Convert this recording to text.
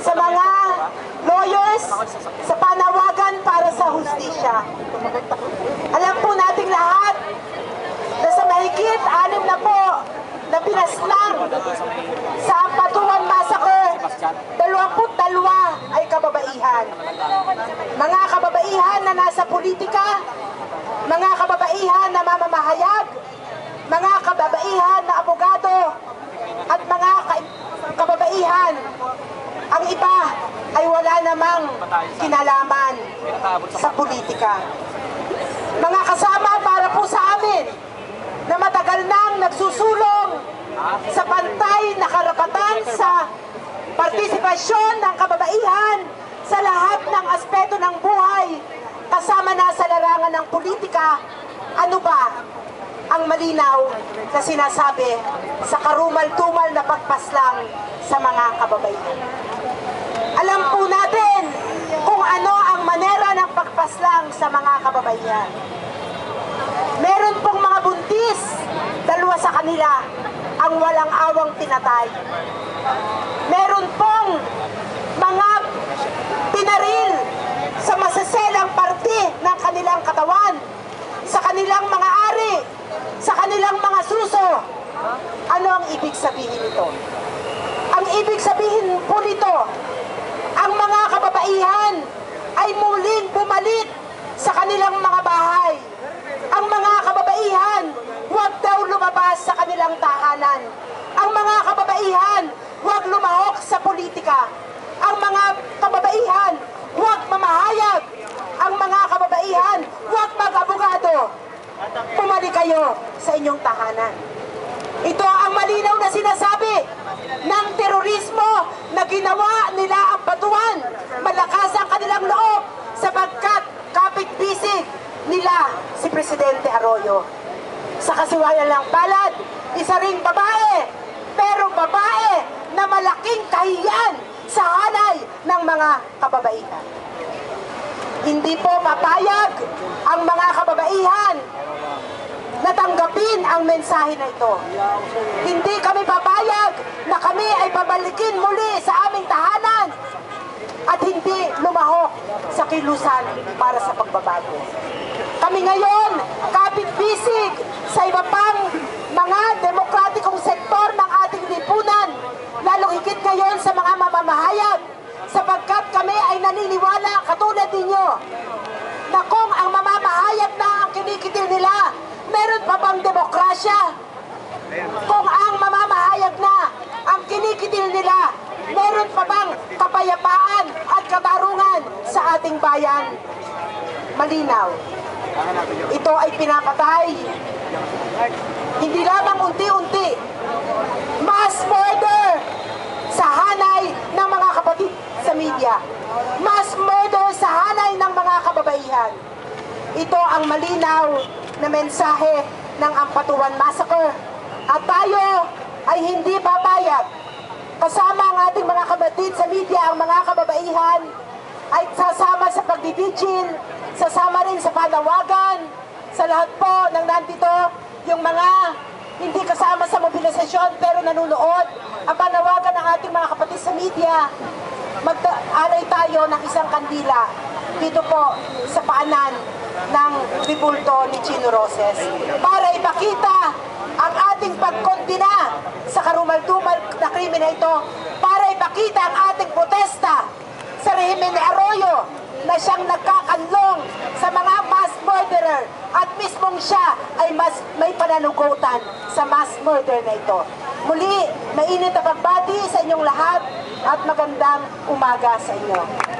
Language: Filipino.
sa mga lawyers, sa panawagan para sa hustisya. Alam po nating lahat na sa mahigit anim na po na pinaslang sa Patuan Massacre, 22 ay kababaihan. Mga kababaihan na nasa politika, mga kababaihan na mamamahayag, mga kababaihan na abogado, at mga ka- kababaihan, ang iba ay wala namang kinalaman sa politika. Mga kasama para po sa amin na matagal nang nagsusulong sa pantay na karapatan sa partisipasyon ng kababaihan sa lahat ng aspeto ng buhay kasama na sa larangan ng politika, ano ba ang malinaw na sinasabi sa karumal-tumal na pagpaslang sa mga kababaihan. Alam po natin kung ano ang manera ng pagpaslang sa mga kababaihan. Meron pong mga buntis, dalawa sa kanila, ang walang awang pinatay. Meron pong mga pinaril sa masaselang parte ng kanilang katawan, sa kanilang mga ari, sa kanilang mga suso. Ano ang ibig sabihin nito? Ang ibig sabihin po nito, ang mga kababaihan ay muling bumalik sa kanilang mga bahay. Ang mga kababaihan, huwag daw lumabas sa kanilang tahanan. Ang mga kababaihan, huwag lumahok sa politika. Ang mga kababaihan, huwag mamahayag. Ang mga kababaihan, huwag mag-abogado. Pumalik kayo sa inyong tahanan. Ito ang malinaw na sinasabi ng terorismo na ginawa nila ang batuan. Malakas ang kanilang loob sapagkat kapit-bisig nila si Presidente Arroyo. Sa kasiwayan ng palad, isa ring babae, pero babae na malaking kahiyan sa hanay ng mga kababaihan. Hindi po mapayag ang mga kababaihan na tanggapin ang mensahe na ito. Hindi kami papayag na kami ay babalikin muli sa aming tahanan at hindi lumahok sa kilusan para sa pagbabago. Kami ngayon, kapit-bisig sa iba pang mga demokratikong sektor ng ating lipunan, lalo higit ngayon sa mga mamamahayag, sapagkat kami ay naniniwala katulad ninyo na kung ang mamamahayag na ang kinikitil nila, meron pa bang demokrasya? Kung ang mamamahayag na ang kinikitil nila, meron pa bang kapayapaan at katarungan sa ating bayan? Malinaw. Ito ay pinapatay. Hindi lamang unti-unti. Mass murder sa hanay ng mga kapatid sa media. Mass murder sa hanay ng mga kababaihan. Ito ang malinaw na mensahe ng Ampatuan Massacre. At tayo ay hindi papayag. Kasama ang ating mga kapatid sa media, ang mga kababaihan, ay sasama sa pagdiditsin, sasama rin sa panawagan, sa lahat po ng nandito, yung mga hindi kasama sa mobilisasyon pero nanunood, ang panawagan ng ating mga kapatid sa media, mag-alay tayo ng isang kandila dito po sa paanan ng bibulto ni Chino Roses. Para ipakita ang ating pagkondina sa karumal-dumal na krimen na ito para ipakita ang ating protesta Arroyo na siyang nagkakanlong sa mga mass murderer at mismong siya ay mas may pananugutan sa mass murder na ito. Muli, mainit na pagbati sa inyong lahat at magandang umaga sa inyo.